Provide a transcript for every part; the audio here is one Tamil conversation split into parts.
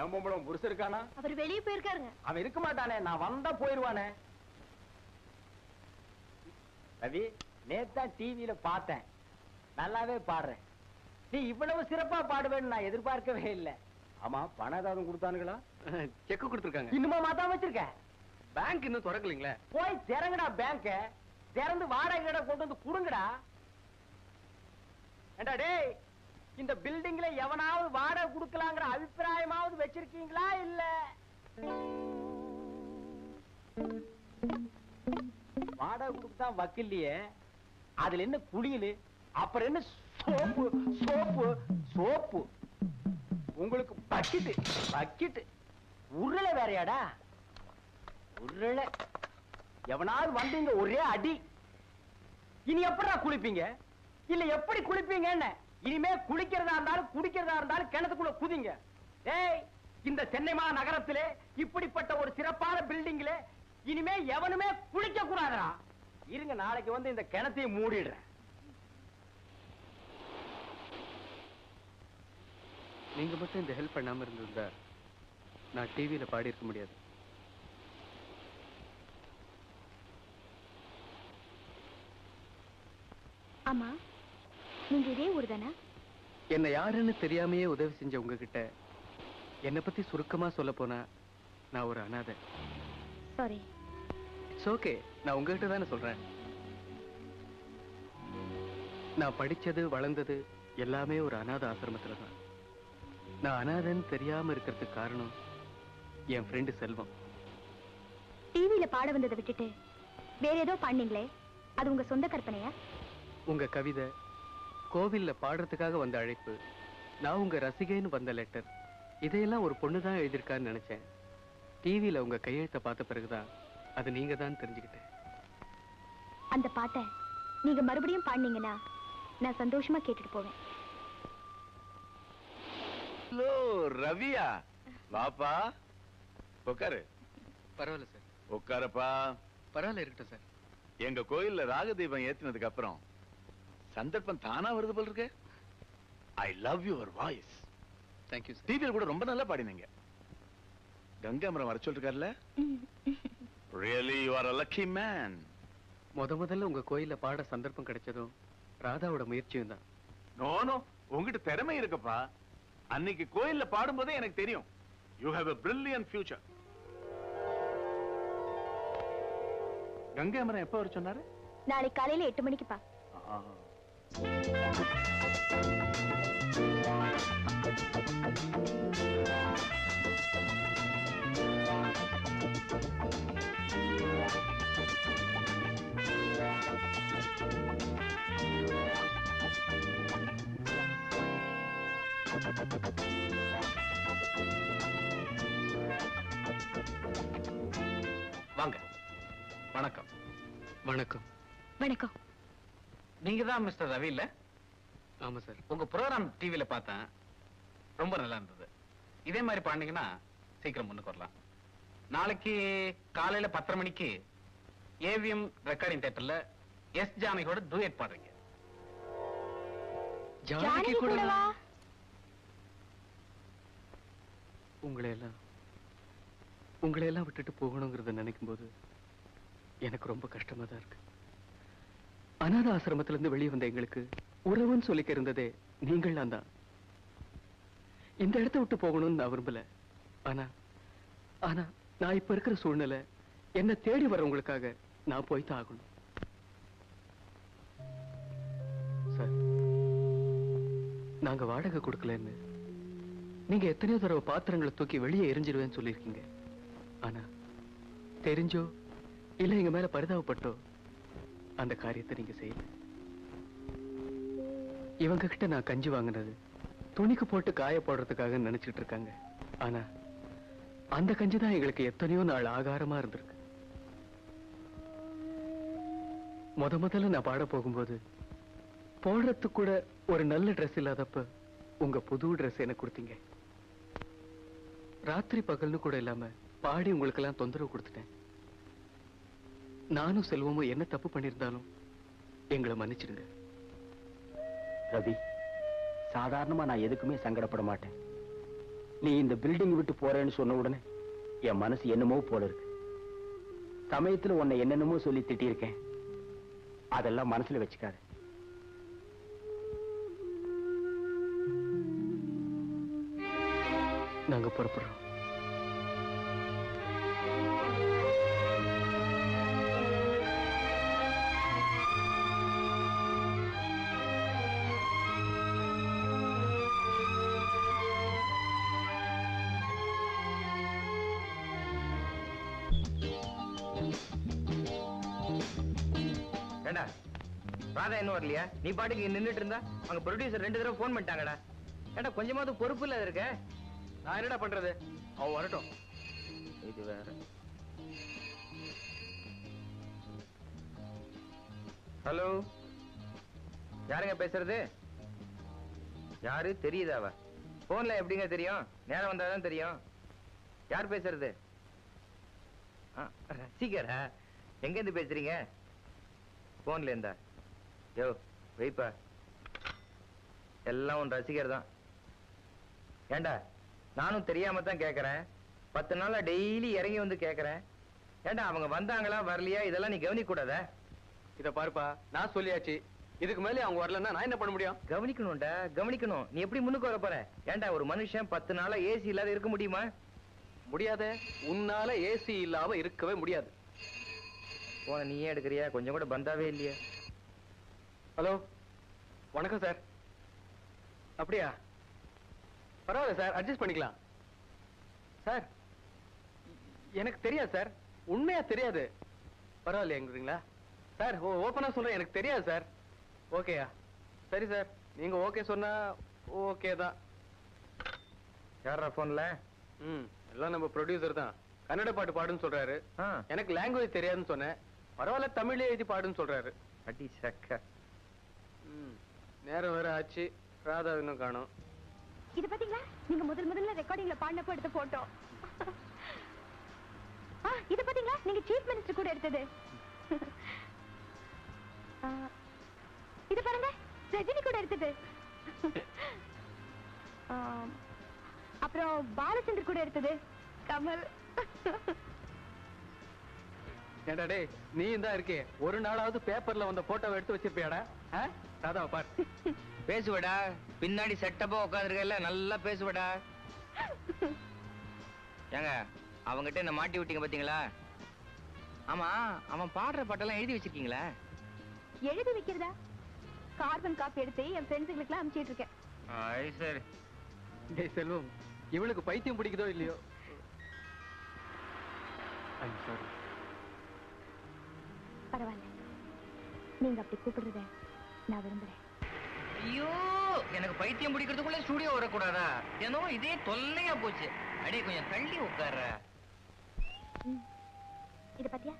என் பொம்பளம் புருஷன் இருக்கானா? அவர் வெளியே போயிருக்காருங்க. அவன் இருக்க மாட்டானே நான் வந்தா போயிருவானே ரவி நேத்தான் டிவியில பார்த்தேன். நல்லாவே பாடுறேன். நீ இவ்வளவு சிறப்பா பாடுவேன்னு நான் எதிர்பார்க்கவே இல்லை. ஆமா பணம் ஏதாவது கொடுத்தானுங்களா? செக் கொடுத்துருக்காங்க. இன்னுமா மாத்தா வச்சிருக்க? பேங்க் இன்னும் திறக்கலீங்களே? போய் திறங்குடா பேங்க. திறந்து வாடகை கொண்டு வந்து குடுங்கடா. ஏண்டா டேய் இந்த பில்டிங்ல எவனாவது வாடகை கொடுக்கலாங்கிற அபிப்பிராயமாவது வச்சிருக்கீங்களா? இல்ல. வாடகை கொடுத்தா வக்கில்லையே. அதுல என்ன குளியலு? அப்புறம் என்ன சோப்பு சோப்பு சோப்பு? உங்களுக்கு பக்கிட்டு பக்கிட்டு. உருளை வேறையாடா? உருளை. எவனாவது வந்தீங்க ஒரே அடி. இனி எப்படா குளிப்பீங்க? இல்ல எப்படி குளிப்பீங்கன்னு? இனிமே குளிக்கிறதா இருந்தாலும் குடிக்கிறதா இருந்தாலும் கிணத்துக்குள்ள குதிங்க. ஏய் இந்த சென்னை மா நகரத்திலே இப்படிப்பட்ட ஒரு சிறப்பான பில்டிங்ல இனிமே எவனுமே குளிக்க கூடாதுடா. இருங்க நாளைக்கு வந்து இந்த கிணத்தையும் மூடிடுறேன். நீங்க மட்டும் இந்த ஹெல்ப் பண்ணாம இருந்திருந்தா நான் டிவியில பாடி இருக்க முடியாது. ஆமா நீங்க இதே ஊர் தானே என்ன யாருன்னு தெரியாமையே உதவி செஞ்ச உங்ககிட்ட என்னை பத்தி சுருக்கமா சொல்ல போனா நான் ஒரு அனாதை. சாரி இட்ஸ் ஓகே நான் உங்ககிட்ட தானே சொல்றேன். நான் படிச்சது வளர்ந்தது எல்லாமே ஒரு அனாதை ஆசிரமத்துல தான். நான் அனாதைன்னு தெரியாம இருக்கிறதுக்கு காரணம் என் ஃப்ரெண்டு செல்வம். டிவியில பாட வந்ததை விட்டுட்டு வேற ஏதோ பண்ணீங்களே அது உங்க சொந்த கற்பனையா? உங்க கவிதை கோவில்ல பாடுறதுக்காக வந்த அழைப்பு. நான் உங்க ரசிகைன்னு வந்த லெட்டர் இதையெல்லாம் ஒரு பொண்ணு தான் எழுதியிருக்கான்னு நினைச்சேன். டிவியில உங்க கையெழுத்தை பார்த்த பிறகுதான் அது நீங்க தான் தெரிஞ்சுக்கிட்டேன். அந்த பாட்டை நீங்க மறுபடியும் பாடினீங்கன்னா நான் சந்தோஷமா கேட்டுட்டு போவேன். ஹலோ ரவியா. வாப்பா. உட்காரு பரவாயில்ல சார். உட்காரப்பா பரவாயில்ல இருக்கட்டும் சார். எங்க கோயில்ல ராகதீபம் ஏத்தினதுக்கு அப்புறம் சந்தர்ப்பம் தானா வருது போல இருக்கு. I love your voice thank you sir டிவியில் கூட ரொம்ப நல்லா பாடினீங்க. கங்காமரம் வர சொல்லிருக்காருல்ல? Really you are a lucky man முத முதல்ல உங்க கோயில்ல பாட சந்தர்ப்பம் கிடைச்சதும் ராதாவோட முயற்சியும் தான். நோ நோ உங்ககிட்ட திறமை இருக்குப்பா. அன்னைக்கு கோயில்ல பாடும்போதே எனக்கு தெரியும். You have a brilliant future. Gangamaram எப்ப வர சொன்னாரு? நாளைக்கு காலையில எட்டு மணிக்குப்பா. வாங்க. வணக்கம். வணக்கம். வணக்கம். நீங்க தான் மிஸ்டர் ரவி இல்ல? ஆமா சார் உங்க ப்ரோக்ராம் டிவில பார்த்தேன் ரொம்ப நல்லா இருந்தது. இதே மாதிரி பாண்டீங்கன்னா சீக்கிரம் முன்னுக்கு வரலாம். நாளைக்கு காலையில பத்தரை மணிக்கு ஏவிஎம் ரெக்கார்டிங் தியேட்டர்ல எஸ் ஜானகியோட டூயட் பாடுறீங்க. ஜானகி கூடவா? உங்களை எல்லாம் உங்களை எல்லாம் விட்டுட்டு போகணுங்கிறத நினைக்கும் போது எனக்கு ரொம்ப கஷ்டமா தான் இருக்கு. அநாத ஆசிரமத்திலிருந்து வெளியே வந்த எங்களுக்கு உறவுன்னு சொல்லிக்க இருந்ததே நீங்கள்லாம் தான். இந்த இடத்த விட்டு போகணும்னு நான் விரும்பல. ஆனா ஆனா நான் இப்ப இருக்கிற சூழ்நிலை என்ன தேடி வர்றவங்களுக்காக நான் போய் தான் ஆகணும். சார் நாங்க வாடகை கொடுக்கலன்னு. நீங்க எத்தனையோ தடவை பாத்திரங்களை தூக்கி வெளியே எரிஞ்சிருவேன்னு சொல்லியிருக்கீங்க. ஆனா தெரிஞ்சோ இல்ல எங்க மேல பரிதாபப்பட்டோ அந்த காரியத்தை நீங்க செய்யல. இவங்க கிட்ட நான் கஞ்சி வாங்கினது துணிக்கு போட்டு காய போடுறதுக்காக நினைச்சிட்டு இருக்காங்க. ஆனா அந்த கஞ்சி தான் எங்களுக்கு எத்தனையோ நாள் ஆகாரமா இருந்திருக்கு. முத முதல்ல நான் பாட போகும்போது போடுறதுக்கு கூட ஒரு நல்ல ட்ரெஸ் இல்லாதப்ப உங்க புது ட்ரெஸ் எனக்கு கொடுத்தீங்க. ராத்திரி பகல்னு கூட இல்லாம பாடி உங்களுக்கு எல்லாம் தொந்தரவு கொடுத்துட்டேன். நானும் செல்வமும் என்ன தப்பு பண்ணியிருந்தாலும் எங்களை மன்னிச்சிடுங்க. ரவி சாதாரணமா நான் எதுக்குமே சங்கடப்பட மாட்டேன். நீ இந்த பில்டிங் விட்டு போறேன்னு சொன்ன உடனே என் மனசு என்னமோ போல இருக்கு. சமயத்துல உன்னை என்னென்னமோ சொல்லி திட்டியிருக்கேன். அதெல்லாம் மனசுல வச்சுக்காத. நாங்க புறப்படுறோம். ஏண்டா ராதா இன்னும் வரலையா? நீ பாட்டுக்கு நின்றுட்டு நின்னுட்டு இருந்தா அங்க ப்ரொடியூசர் ரெண்டு தடவை ஃபோன் பண்ணிட்டாங்கடா. ஏண்டா கொஞ்சமாவது பொறுப்பு இல்ல இருக்க? நான் என்னடா பண்றது? அவ வரட்டும். இது வேற. ஹலோ? யாருங்க பேசுறது? யாரு? தெரியுதாவ? போன்ல எப்படிங்க தெரியும்? நேரம் வந்தாதான் தெரியும். யார் பேசுறது? ரசிகரா? எங்க இருந்து பேசுறீங்க? போன்ல இருந்தா. யோ வெயிப்பா எல்லாம் உன் ரசிகர் தான். ஏண்டா நானும் தெரியாம தான் கேக்குறேன். பத்து நாளா டெய்லி இறங்கி வந்து கேக்குறேன். ஏண்டா அவங்க வந்தாங்களா வரலையா? இதெல்லாம் நீ கவனிக்க கூடாதா இத பாருப்பா நான் சொல்லியாச்சு. இதுக்கு மேலே அவங்க வரலன்னா நான் என்ன பண்ண முடியும்? கவனிக்கணும்டா கவனிக்கணும். நீ எப்படி முன்னுக்கு வர போற? ஏண்டா ஒரு மனுஷன் பத்து நாளா ஏசி இல்லாத இருக்க முடியுமா? முடியாத. உன்னால ஏசி இல்லாம இருக்கவே முடியாது. போன நீயே எடுக்கிறியா? கொஞ்சம் கூட பந்தாவே இல்லையா. ஹலோ வணக்கம் சார். அப்படியா? பரவாயில்ல சார் அட்ஜஸ்ட் பண்ணிக்கலாம். சார் எனக்கு தெரியாது சார். உண்மையா தெரியாது. பரவாயில்லையாங்கிறீங்களா சார் ஓ ஓப்பனா சொல்றேன். எனக்கு தெரியாது சார். ஓகேயா சரி சார் நீங்க ஓகே சொன்னா ஓகே தான். யாரா போன்ல ம் எல்லாம் நம்ம ப்ரொடியூசர் தான். கன்னட பாட்டு பாடுன்னு சொல்றாரு. ஆ. எனக்கு லாங்குவேஜ் தெரியாதுன்னு சொன்னேன். பரவாயில்ல தமிழ்ல எழுதி பாடுன்னு சொல்றாரு. அடி சக்க. ம் நேரம் வேற ஆச்சு. ராதா இன்னும் காணோம். இது பாத்தீங்களா? நீங்க முதல் முதல்ல ரெக்கார்டிங்ல பாடினப்போ எடுத்த போட்டோ ஆ இது பாத்தீங்களா? நீங்க சீஃப் மினிஸ்டர் கூட எடுத்தது. இது பாருங்க ரஜினி கூட எடுத்தது. ஆ, அப்புறம் பாலச்சந்தர் கூட எடுத்தது. கமல். ஏண்டா டேய் நீ தான் இருக்கே. ஒரு நாளாவது பேப்பர்ல வந்த போட்டோவை எடுத்து வச்சிருப்பியாடா? ராதாவை பார். பேசுவடா. பின்னாடி செட்டப்பா உட்காந்துருக்கல நல்லா பேசுவடா. ஏங்க அவங்கிட்ட என்ன மாட்டி விட்டீங்க பாத்தீங்களா? ஆமா அவன் பாடுற பாட்டெல்லாம் எழுதி வச்சிருக்கீங்களா? எழுதி வைக்கிறதா? கார்பன் காப்பி எடுத்து என் ஃப்ரெண்ட்ஸுங்களுக்குலாம் அனுப்பிச்சிட்டு இருக்கேன் ஐ சரி. டேய் செல்வம் இவளுக்கு பைத்தியம் பிடிக்குதோ இல்லையோ? ஐம் சாரி பரவாயில்ல. நீங்க அப்படி கூப்பிடுறத நான் விரும்புறேன். ஐயோ எனக்கு பைத்தியம் பிடிக்கிறதுக்குள்ள ஸ்டுடியோ வரக்கூடாதா? ஏனோ இதே தொல்லையா போச்சு. அடே கொஞ்சம் தள்ளி உட்கார்ற ம். இத பாத்தியா?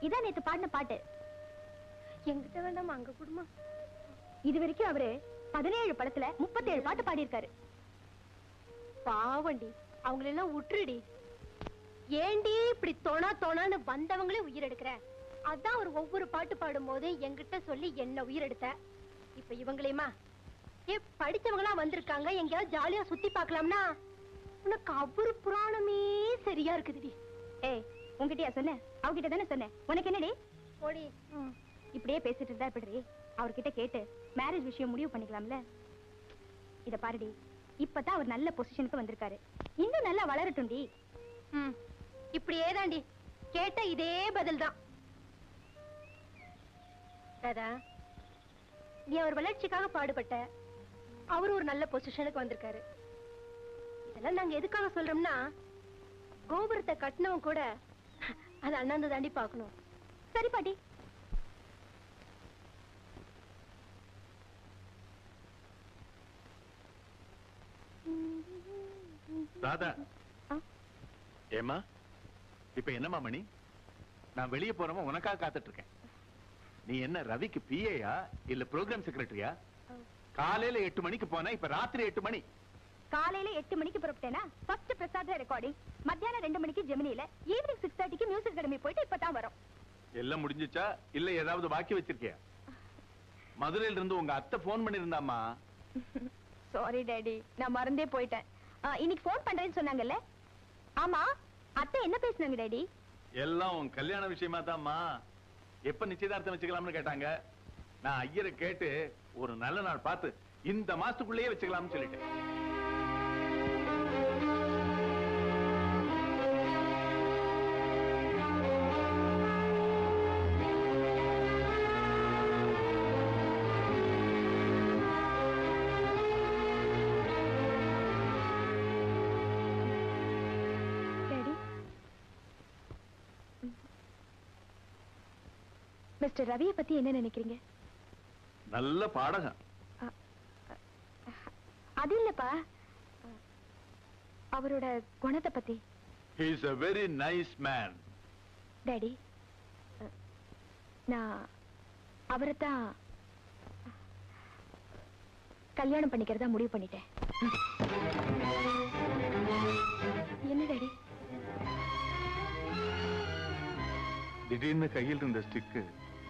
இதான் நேத்து பாடின பாட்டு. எங்கிட்ட வேண்டாமா அங்க குடுமா. இது வரைக்கும் அவரு பதினேழு படத்துல முப்பத்தேழு பாட்டு பாடியிருக்காரு. பாவண்டி அவங்களெல்லாம் விட்டுருடி ஏண்டி இப்படி தொணா தொணான்னு வந்தவங்களே உயிர் எடுக்கிற அதான் ஒரு ஒவ்வொரு பாட்டு பாடும்போது என்கிட்ட சொல்லி என்ன உயிர் எடுத்த இப்ப இவங்களையுமா? ஏ படிச்சவங்களா வந்திருக்காங்க எங்கேயாவது ஜாலியா சுத்தி பார்க்கலாம்னா? உனக்கு அவரு புராணமே சரியா இருக்குதுடி. ஏய் உன்கிட்டயா சொன்னேன் அவகிட்ட தானே சொன்னேன் உனக்கு என்னடி? போடி. இப்படியே பேசிட்டு இருந்தா எப்படி அவர்கிட்ட கேட்டு மேரேஜ் விஷயம் முடிவு பண்ணிக்கலாம்ல? இத பாருடி இப்பதான் அவர் நல்ல பொசிஷனுக்கு வந்திருக்காரு. இன்னும் நல்லா வளரட்டும்டி. ம். இப்படியே தாண்டி கேட்ட இதே பதில் தான் ராதா நீ அவர் வளர்ச்சிக்காக பாடுபட்ட அவர் ஒரு நல்ல பொசிஷனுக்கு வந்திருக்காரு. இதெல்லாம் நாங்க எதுக்காக சொல்றோம்னா கோபுரத்தை கட்டினவன் கூட அது அண்ணாந்து தாண்டி பார்க்கணும். சரி பாட்டி. ராதா? ஏமா இப்ப என்னம்மா மணி? நான் வெளிய போறவன் உனக்காக காத்துட்டு இருக்கேன் நீ என்ன ரவிக்கு பிஏயா இல்ல ப்ரோக்ராம் செக்ரட்டரியா காலையில எட்டு மணிக்கு போனா இப்ப ராத்திரி எட்டு மணி. காலையில எட்டு மணிக்கு புறப்பட்டேனா? ஃபர்ஸ்ட் பிரசாத் ரெக்கார்டிங் மத்தியானம் ரெண்டு மணிக்கு ஜெமினில ஈவினிங் சிக்ஸ் தேர்ட்டிக்கு மியூசிக் அகாடமி போயிட்டு இப்பதான் வரோம். எல்லாம் முடிஞ்சுச்சா? இல்ல ஏதாவது பாக்கி வச்சிருக்கியா? மதுரையில இருந்து உங்க அத்தை போன் பண்ணிருந்தாமா சாரி டாடி நான் மறந்தே போயிட்டேன். இன்னைக்கு ஃபோன் பண்றேன்னு சொன்னாங்கல்ல? ஆமா? அத்தை என்ன பேசுனாங்க டாடி? எல்லாம் உன் கல்யாண விஷயமா தான்மா. எப்ப நிச்சயதார்த்தம் வச்சுக்கலாம்னு கேட்டாங்க? நான் ஐயரை கேட்டு ஒரு நல்ல நாள் பார்த்து இந்த மாசத்துக்குள்ளேயே வச்சுக்கலாம்னு சொல்லிட்டேன். மிஸ்டர் ரவியை பத்தி என்ன நினைக்கிறீங்க? நல்ல பாடகம் அது இல்லப்பா. அவரோட குணத்தை பத்தி. He is a very nice man. Daddy நான் அவரைத்தான் கல்யாணம் பண்ணிக்கிறதா முடிவு பண்ணிட்டேன். என்ன டாடி திடீர்னு கையில் இருந்த ஸ்டிக்கு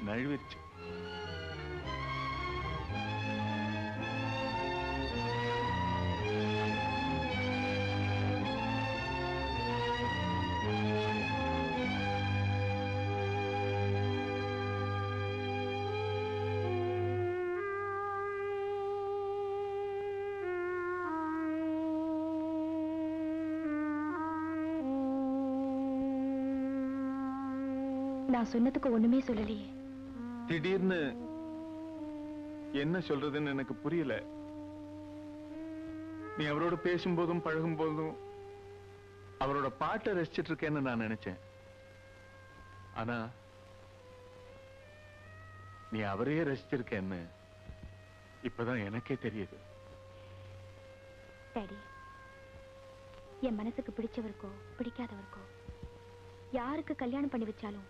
நழுவிருச்சு. நான் சொன்னதுக்கு ஒண்ணுமே சொல்லலையே. திடீர்னு என்ன சொல்றதுன்னு எனக்கு புரியல. நீ அவரோட பேசும்போதும் பழகும் போதும் அவரோட பாட்டை ரசிச்சிட்டு இருக்கேன்னு நான் நினைச்சேன். ஆனா நீ அவரையே ரசிச்சிருக்கேன்னு இப்பதான் எனக்கே தெரியுது. டாடி என் மனசுக்கு பிடிச்சவருக்கோ பிடிக்காதவருக்கோ யாருக்கு கல்யாணம் பண்ணி வச்சாலும்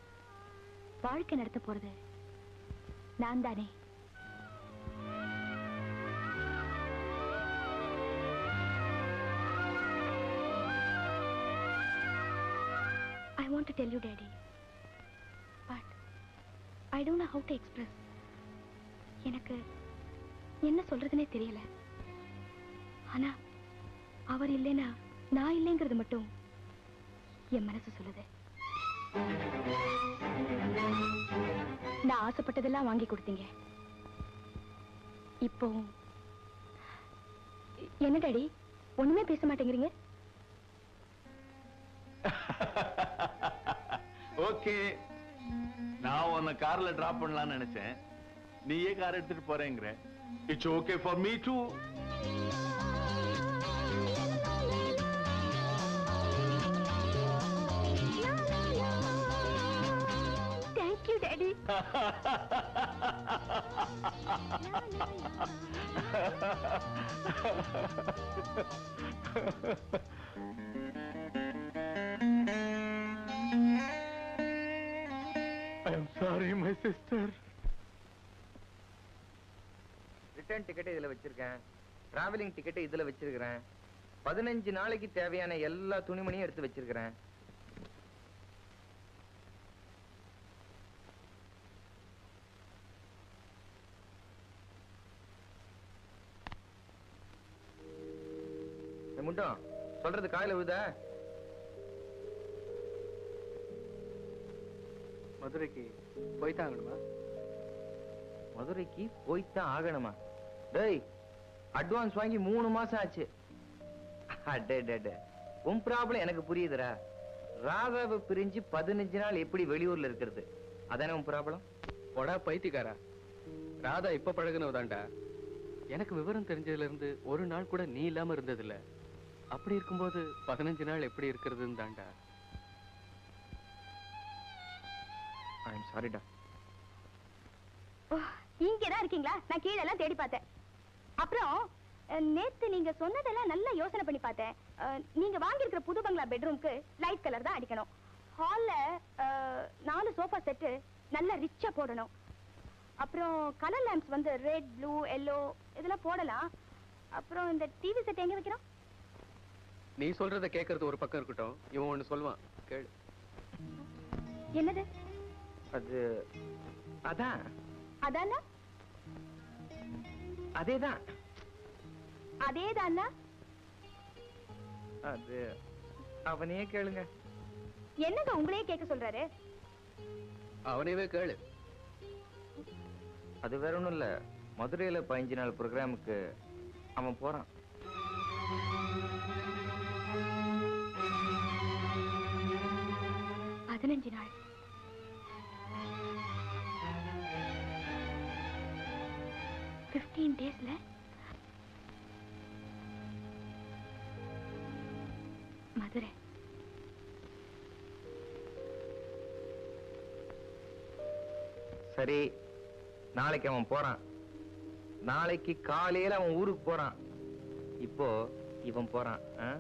வாழ்க்கை நடத்த போறது நான் தானே I want to tell you, Daddy. But I don't know how to express. எனக்கு என்ன சொல்றதுனே தெரியல ஆனா அவர் இல்லைனா நான் இல்லைங்கிறது மட்டும் என் மனசு சொல்லுது நான் ஆசைப்பட்டதெல்லாம் வாங்கி கொடுத்தீங்க. இப்போ என்ன டாடி? ஒண்ணுமே பேச மாட்டேங்கிறீங்க? ஓகே. நான் உன்னை கார்ல டிராப் பண்ணலாம்னு நினைச்சேன். நீயே கார் எடுத்துட்டு போறேங்கிற. It's okay for me too thank you daddy I am sorry my sister return ticket இதுல வச்சிருக்கேன். டிராவலிங் டிக்கெட் இதுல வச்சிருக்கிறேன். பதினஞ்சு நாளைக்கு தேவையான எல்லா துணிமணியும் எடுத்து வச்சிருக்கிறேன். ஏய் முண்டம் சொல்றது காயில விழுதா? மதுரைக்கு போய்த்தாங்கணுமா? மதுரைக்கு போய்த்தான் ஆகணுமா? டேய் அட்வான்ஸ் வாங்கி மூணு மாசம் ஆச்சு. அடே. உன் ப்ராப்ளம் எனக்கு புரியுதுடா. ராதாவை பிரிஞ்சு பதினஞ்சு நாள் எப்படி வெளியூர்ல இருக்கிறது? அதானே உன் ப்ராப்ளம் போடா பைத்தியக்காரா. ராதா இப்ப பழகுனவதான்டா. எனக்கு விவரம் தெரிஞ்சதுல இருந்து ஒரு நாள் கூட நீ இல்லாம இருந்ததில்ல. அப்படி இருக்கும்போது பதினஞ்சு நாள் எப்படி இருக்கிறதுன்னு தான்டா ஐ எம் சாரிடா இங்கதான் இருக்கீங்களா? நான் கீழே எல்லாம் தேடி பார்த்தேன். அப்புறம் நேத்து நீங்க சொன்னதெல்லாம் நல்லா யோசனை பண்ணி பார்த்தேன். நீங்க வாங்கியிருக்கிற புது பங்களா பெட்ரூம்க்கு லைட் கலர் தான் அடிக்கணும். ஹால்ல நாலு சோஃபா செட்டு நல்லா ரிச்சா போடணும். அப்புறம் கலர் லேம்ப்ஸ் வந்து ரெட் ப்ளூ எல்லோ இதெல்லாம் போடலாம். அப்புறம் இந்த டிவி செட் எங்க வைக்கிறோம்? நீ சொல்றத கேட்கறது ஒரு பக்கம் இருக்கட்டும். இவன் ஒண்ணு சொல்லுவான். கேளு. என்னது? அது அதான். அதானா அதேதான். அதேதான்னா அது அவனையே கேளுங்க. என்னங்க உங்களையே கேட்க சொல்றாரு? அவனையவே கேளு. அது வேற ஒண்ணும் இல்ல. மதுரையில பதினஞ்சு நாள் ப்ரோக்ராமுக்கு அவன் போறான். பதினஞ்சு நாள். பிப்டீன் டேஸ்ல மதுரை. சரி நாளைக்கு அவன் போறான். நாளைக்கு காலையில அவன் ஊருக்கு போறான். இப்போ இவன் போறான் ஆ?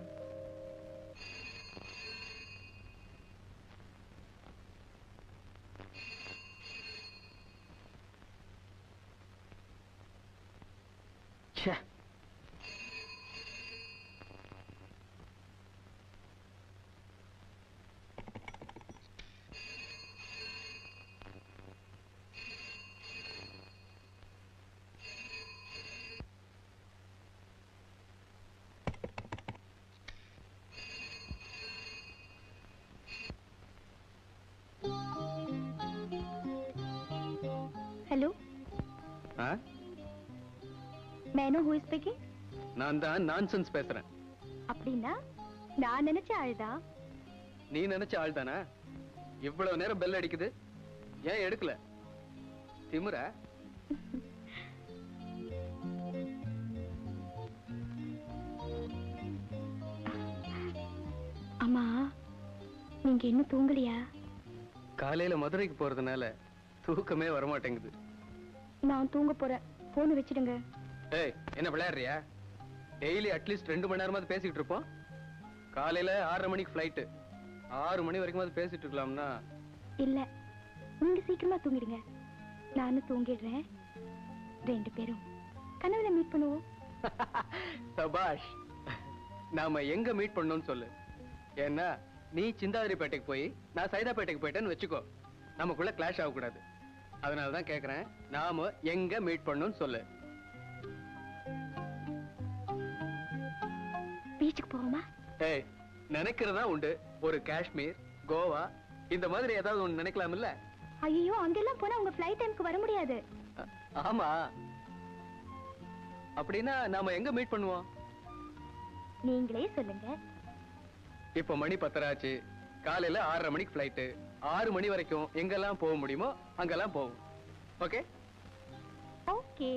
去。மேனோ ஹூ இஸ் ஸ்பீக்கிங் நான் தான் நான்சென்ஸ் பேசுறேன். அப்படின்னா நான் நினைச்ச ஆள்தான் நீ நினைச்ச ஆள் தானே இவ்வளவு நேரம் பெல் அடிக்குது. ஏன் எடுக்கல? திமுற? அம்மா நீங்க இன்னும் தூங்கலையா? காலையில மதுரைக்கு போறதுனால தூக்கமே வரமாட்டேங்குது. நான் தூங்க போறேன். போன் வச்சிடுங்க. ஏய் என்ன விளையாடுறியா? டெய்லி அட்லீஸ்ட் ரெண்டு மணி நேரமாவது பேசிட்டு இருப்போம். காலையில ஆறரை மணிக்கு ஃப்ளைட்டு ஆறு மணி வரைக்கும் பேசிட்டு இருக்கலாம்னா? இல்ல நீங்க சீக்கிரமா தூங்கிடுங்க. நானும் தூங்கிடுறேன். ரெண்டு பேரும் கனவுல மீட் பண்ணுவோம். சபாஷ் நாம எங்க மீட் பண்ணோம்னு சொல்லு. ஏன்னா நீ சிந்தாதிரிப்பேட்டைக்கு போய் நான் சைதாப்பேட்டைக்கு போயிட்டேன்னு வச்சுக்கோ. நமக்குள்ள கிளாஷ் ஆகக்கூடாது. அதனால தான் கேக்குறேன் நாம எங்க மீட் பண்ணோம்னு சொல்லு. பீச்சுக்கு போவோமா ஏய் நினைக்கிறதா உண்டு. ஒரு காஷ்மீர் கோவா இந்த மாதிரி ஏதாவது ஒண்ணு நினைக்கலாம்ல ஐயோ அங்கெல்லாம் போனா உங்க ஃப்ளைட் டைம்க்கு வர முடியாது. ஆமா. அப்படின்னா நாம எங்க மீட் பண்ணுவோம்? நீங்களே சொல்லுங்க. இப்போ மணி பத்தராச்சு. காலையில ஆறரை மணிக்கு ஃப்ளைட்டு ஆறு மணி வரைக்கும் எங்கெல்லாம் போக முடியுமோ அங்கெல்லாம் போவோம். ஓகே? ஓகே.